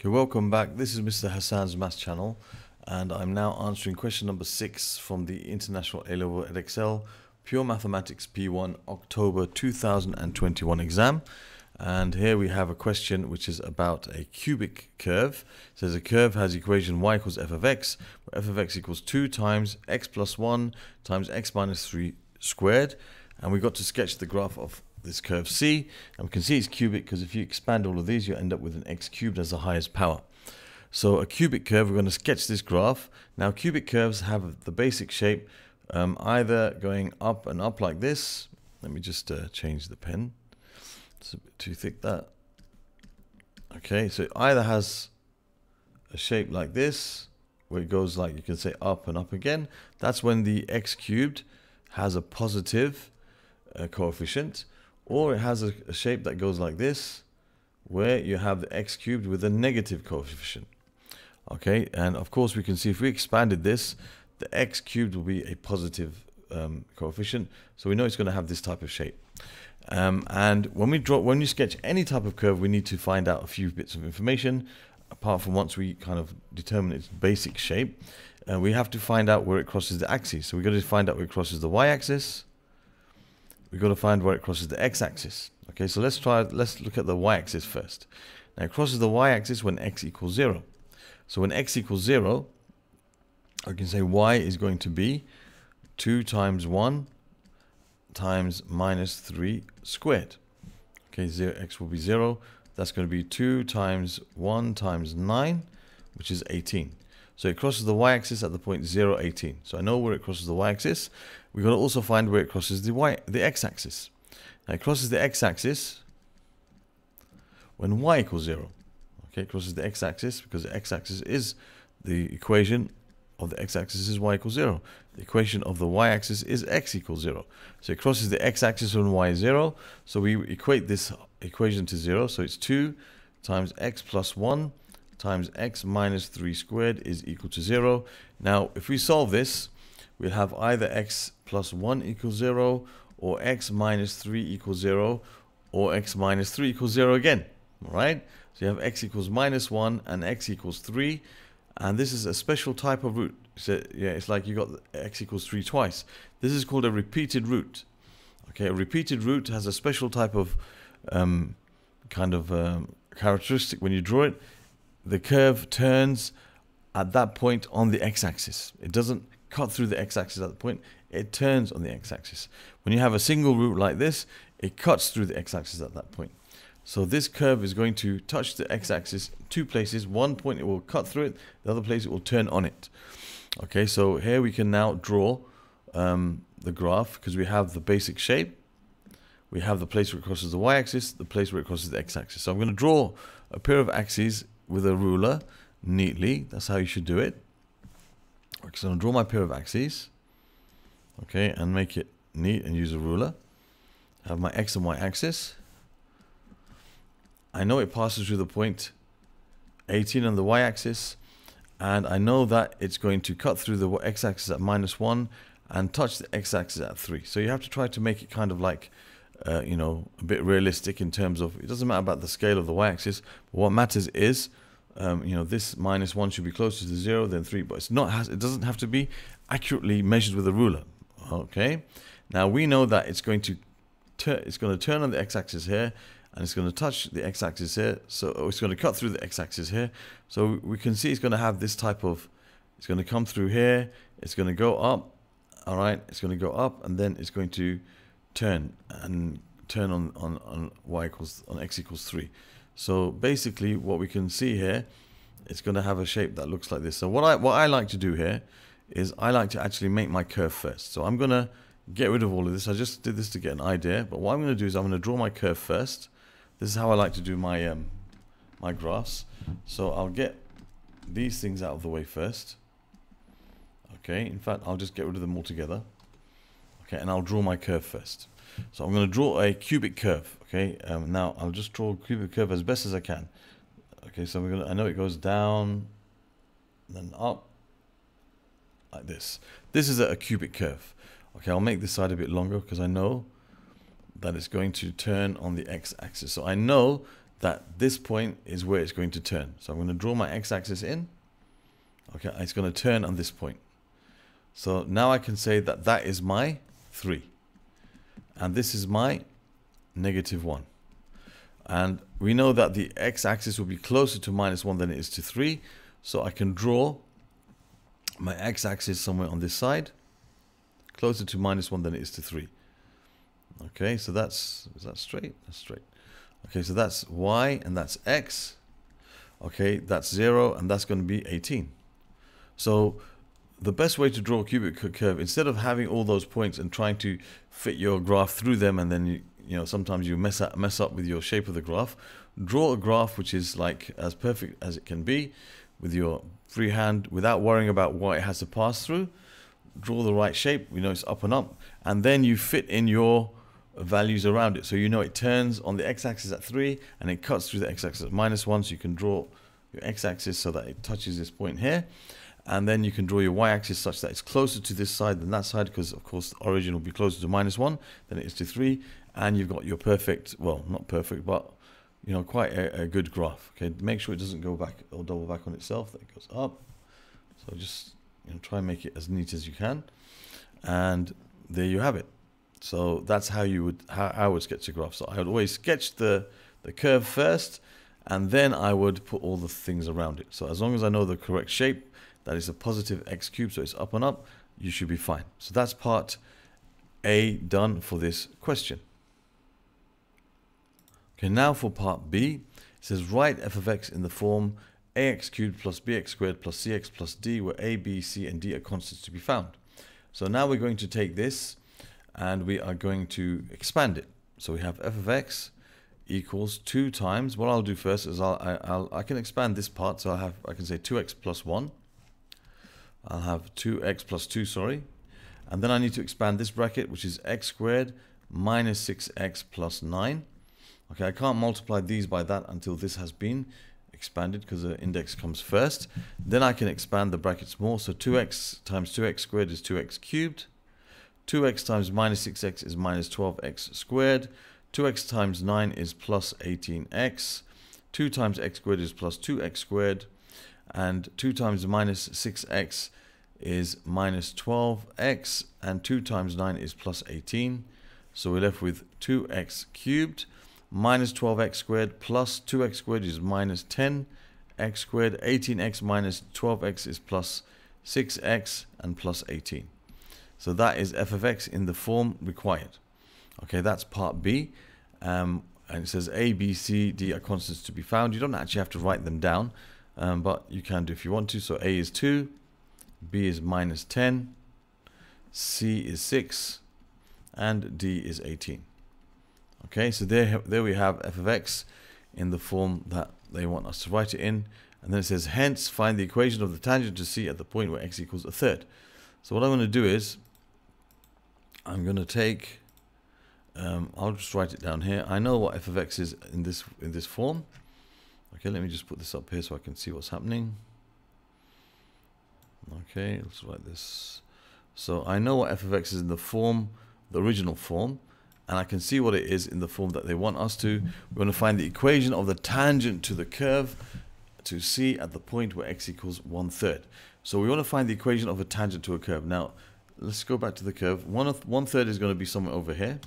Okay, welcome back. This is Mr. Hassaan's Maths channel, and I'm now answering question number six from the International A-Level Edexcel Pure Mathematics P1 October 2021 exam. And here we have a question which is about a cubic curve. It says a curve has equation y equals f of x, where f of x equals 2 times x plus 1 times x minus 3 squared. And we got to sketch the graph of this curve C. And we can see it's cubic because if you expand all of these, you end up with an x cubed as the highest power. So a cubic curve, we're going to sketch this graph. Now cubic curves have the basic shape um, either going up and up like this. Let me just uh, change the pen. It's a bit too thick that. Okay, so it either has a shape like this, where it goes like you can say up and up again. That's when the x cubed has a positive uh, coefficient or it has a, a shape that goes like this where you have the x cubed with a negative coefficient. Okay and of course we can see if we expanded this the x cubed will be a positive um, coefficient. So we know it's going to have this type of shape. Um, and when we draw when you sketch any type of curve we need to find out a few bits of information. Apart from once we kind of determine its basic shape uh, we have to find out where it crosses the axis. So we've got to find out where it crosses the y-axis we've got to find where it crosses the x-axis. Okay, so let's try, let's look at the y-axis first. Now it crosses the y-axis when x equals 0. So when x equals 0, I can say y is going to be 2 times 1 times minus 3 squared. Okay, 0, x will be 0. That's going to be 2 times 1 times 9, which is 18. So it crosses the y-axis at the point 0, 18. So I know where it crosses the y-axis. We've got to also find where it crosses the y, the x-axis. Now it crosses the x-axis when y equals 0. Okay, it crosses the x-axis because the x-axis is the equation of the x-axis is y equals 0. The equation of the y-axis is x equals 0. So it crosses the x-axis when y is 0. So we equate this equation to 0. So it's 2 times x plus 1 times x minus 3 squared is equal to 0. Now, if we solve this, we'll have either x plus 1 equals 0, or x minus 3 equals 0, or x minus 3 equals 0 again. All right? So you have x equals minus 1 and x equals 3. And this is a special type of root. So, yeah, it's like you got x equals 3 twice. This is called a repeated root. Okay, a repeated root has a special type of um, kind of um, characteristic when you draw it the curve turns at that point on the x-axis. It doesn't cut through the x-axis at the point, it turns on the x-axis. When you have a single root like this, it cuts through the x-axis at that point. So this curve is going to touch the x-axis two places. One point it will cut through it, the other place it will turn on it. Okay, so here we can now draw um, the graph because we have the basic shape. We have the place where it crosses the y-axis, the place where it crosses the x-axis. So I'm going to draw a pair of axes with a ruler neatly. That's how you should do it. Okay, so I'm going to draw my pair of axes. Okay, and make it neat and use a ruler. Have my x and y axis. I know it passes through the point 18 on the y-axis and I know that it's going to cut through the x-axis at minus 1 and touch the x-axis at 3. So you have to try to make it kind of like uh, you know, a bit realistic in terms of, it doesn't matter about the scale of the y-axis, but what matters is, um, you know, this minus 1 should be closer to 0 than 3, but it's not, it doesn't have to be accurately measured with a ruler, okay? Now we know that it's going to, it's going to turn on the x-axis here, and it's going to touch the x-axis here, so it's going to cut through the x-axis here, so we can see it's going to have this type of, it's going to come through here, it's going to go up, all right, it's going to go up, and then it's going to turn and turn on, on, on y equals on x equals 3 so basically what we can see here it's going to have a shape that looks like this. So what I what I like to do here is I like to actually make my curve first. So I'm going to get rid of all of this. I just did this to get an idea but what I'm going to do is I'm going to draw my curve first. This is how I like to do my um, my graphs. So I'll get these things out of the way first. Okay in fact I'll just get rid of them altogether okay and I'll draw my curve first so I'm going to draw a cubic curve okay um, now I'll just draw a cubic curve as best as I can okay so we're gonna I know it goes down then up like this this is a, cubic curve okay I'll make this side a bit longer because I know that it's going to turn on the x-axis so I know that this point is where it's going to turn. So I'm going to draw my x-axis in. Okay, it's going to turn on this point. So now I can say that that is my 3. And this is my negative 1. And we know that the x-axis will be closer to minus 1 than it is to 3. So I can draw my x-axis somewhere on this side, closer to minus 1 than it is to 3. Okay, so that's, is that straight? That's straight. Okay, so that's y and that's x. Okay, that's 0 and that's going to be 18. So the best way to draw a cubic curve, instead of having all those points and trying to fit your graph through them and then you, you know sometimes you mess up, mess up with your shape of the graph, draw a graph which is like as perfect as it can be with your free hand without worrying about what it has to pass through. Draw the right shape, we know it's up and up, and then you fit in your values around it. So you know it turns on the x-axis at 3 and it cuts through the x-axis at minus 1 so you can draw your x-axis so that it touches this point here and then you can draw your y-axis such that it's closer to this side than that side because of course the origin will be closer to minus 1 than it is to 3 and you've got your perfect well not perfect but you know quite a, a good graph okay? Make sure it doesn't go back or double back on itself that it goes up. So just you know try and make it as neat as you can. And there you have it. So that's how you would how I would sketch a graph. So I would always sketch the the curve first, and then I would put all the things around it. So as long as I know the correct shape, that is a positive x cubed, so it's up and up, you should be fine. So that's part A done for this question. Okay, now for part B, it says write f of x in the form ax cubed plus bx squared plus cx plus d, where a, b, c, and d are constants to be found. So now we're going to take this and we are going to expand it. So we have f of x equals 2 times, what I'll do first is I'll, I, I'll, I can expand this part, so I have I can say 2x plus 1. I'll have 2x plus 2, sorry. And then I need to expand this bracket, which is x squared minus 6x plus 9. Okay, I can't multiply these by that until this has been expanded because the index comes first. Then I can expand the brackets more. So 2x times 2x squared is 2x cubed. 2x times minus 6x is minus 12x squared. 2x times 9 is plus 18x. 2 times x squared is plus 2x squared. And 2 times minus 6x is minus 12x. And 2 times 9 is plus 18. So we're left with 2x cubed minus 12x squared plus 2x squared is minus 10x squared. 18x minus 12x is plus 6x and plus 18. So that is f of x in the form required. Okay, that's part B. Um, and it says A, B, C, D are constants to be found. You don't actually have to write them down, um, but you can do if you want to. So A is 2, B is minus 10, C is 6, and D is 18. Okay, so there, there we have f of x in the form that they want us to write it in. And then it says, hence, find the equation of the tangent to C at the point where x equals a third. So what I'm going to do is, I'm going to take, um, I'll just write it down here. I know what f of x is in this in this form. Okay, let me just put this up here so I can see what's happening. Okay, let's write this. So I know what f of x is in the form, the original form, and I can see what it is in the form that they want us to. We're going to find the equation of the tangent to the curve to C at the point where x equals one third. So we want to find the equation of a tangent to a curve. Now, let's go back to the curve. One of one third is going to be somewhere over here.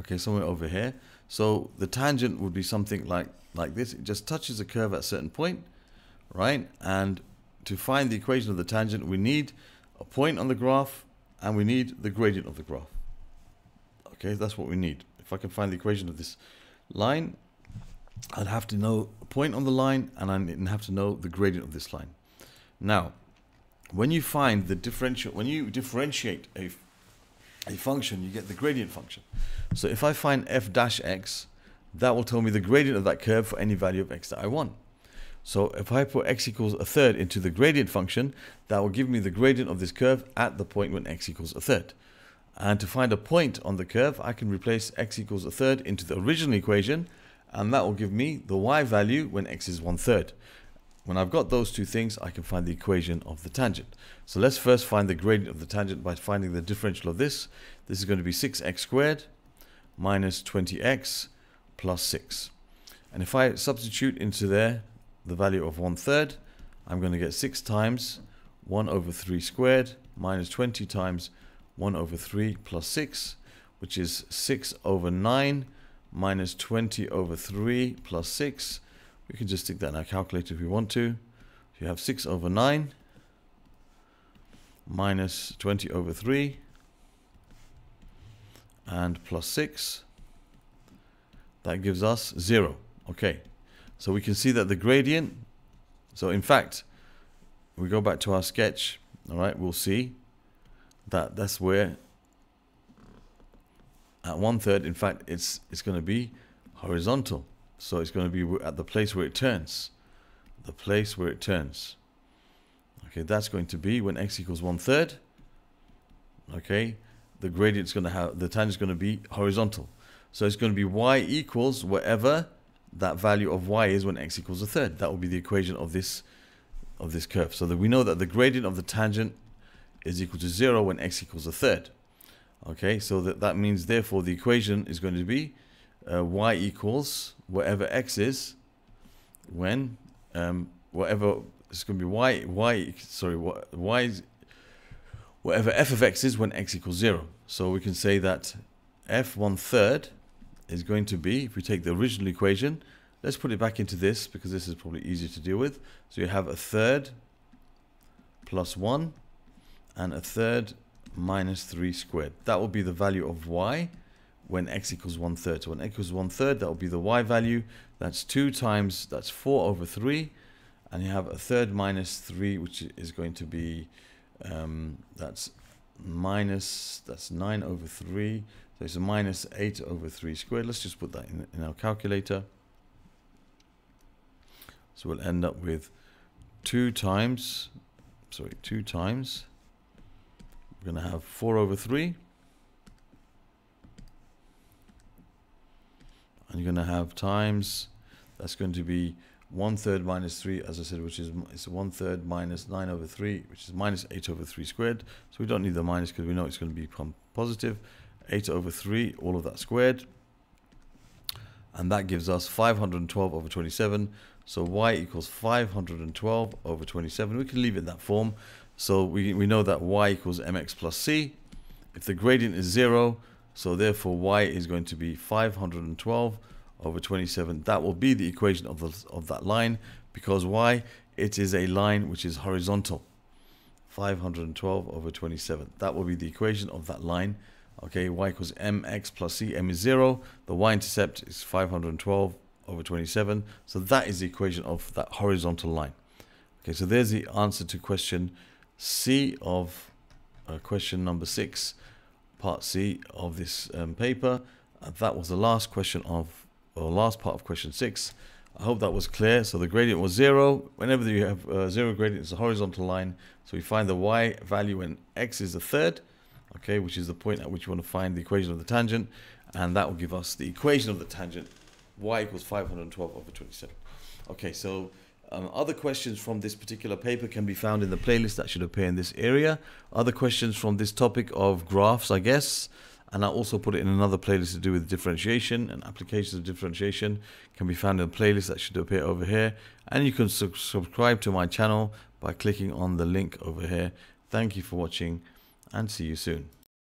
Okay, somewhere over here. So the tangent would be something like like this. It just touches the curve at a certain point, right? And to find the equation of the tangent, we need a point on the graph and we need the gradient of the graph. Okay, that's what we need. If I can find the equation of this line, I'd have to know a point on the line and I'd have to know the gradient of this line. Now, when you find the differential, when you differentiate a, a function, you get the gradient function. So if I find f dash x, that will tell me the gradient of that curve for any value of x that I want. So if I put x equals a third into the gradient function, that will give me the gradient of this curve at the point when x equals a third. And to find a point on the curve, I can replace x equals a third into the original equation, and that will give me the y value when x is one third. When I've got those two things, I can find the equation of the tangent. So let's first find the gradient of the tangent by finding the differential of this. This is going to be 6x squared minus 20x plus 6. And if I substitute into there the value of 1 third, I'm going to get 6 times 1 over 3 squared minus 20 times 1 over 3 plus 6, which is 6 over 9 minus 20 over 3 plus 6. We can just stick that in our calculator if we want to. So you have 6 over 9 minus 20 over 3 and plus 6. That gives us 0. Okay, so we can see that the gradient, so in fact, we go back to our sketch, all right, we'll see that that's where at one third, in fact, it's, it's going to be horizontal. So it's going to be at the place where it turns. The place where it turns. Okay, that's going to be when x equals one third. Okay, the gradient is going to have, the tangent is going to be horizontal. So it's going to be y equals whatever that value of y is when x equals a third. That will be the equation of this of this curve. So that we know that the gradient of the tangent is equal to zero when x equals a third. Okay, so that, that means therefore the equation is going to be uh, y equals whatever x is when um, whatever it's going to be y y sorry what y is whatever f of x is when x equals zero. So we can say that f one third is going to be, if we take the original equation, let's put it back into this because this is probably easier to deal with. So you have a third plus 1 and a third minus 3 squared. That will be the value of y when x equals 1 third. So when x equals 1 third, that will be the y value. That's 2 times, that's 4 over 3. And you have a third minus 3, which is going to be, um, that's minus, that's 9 over 3. So it's a minus 8 over 3 squared. Let's just put that in, in our calculator. So we'll end up with 2 times, sorry, 2 times, we're going to have 4 over 3. And you're going to have times, that's going to be 1 third minus 3, as I said, which is it's 1 third minus 9 over 3, which is minus 8 over 3 squared. So we don't need the minus because we know it's going to become positive. 8 over 3, all of that squared. And that gives us 512 over 27. So y equals 512 over 27. We can leave it in that form. So we, we know that y equals mx plus c. If the gradient is 0, so therefore y is going to be 512 over 27. That will be the equation of, the, of that line because y, it is a line which is horizontal. 512 over 27. That will be the equation of that line. Okay, y equals mx plus c, m is 0. The y-intercept is 512 over 27. So that is the equation of that horizontal line. Okay, so there's the answer to question C of uh, question number 6, part C of this um, paper. Uh, that was the last question of, or last part of question 6. I hope that was clear. So the gradient was 0. Whenever you have uh, 0 gradient, it's a horizontal line. So we find the y value when x is a third okay, which is the point at which you want to find the equation of the tangent, and that will give us the equation of the tangent, y equals 512 over 27. Okay, so um, other questions from this particular paper can be found in the playlist that should appear in this area. Other questions from this topic of graphs, I guess, and I also put it in another playlist to do with differentiation and applications of differentiation can be found in the playlist that should appear over here. And you can su subscribe to my channel by clicking on the link over here. Thank you for watching and see you soon.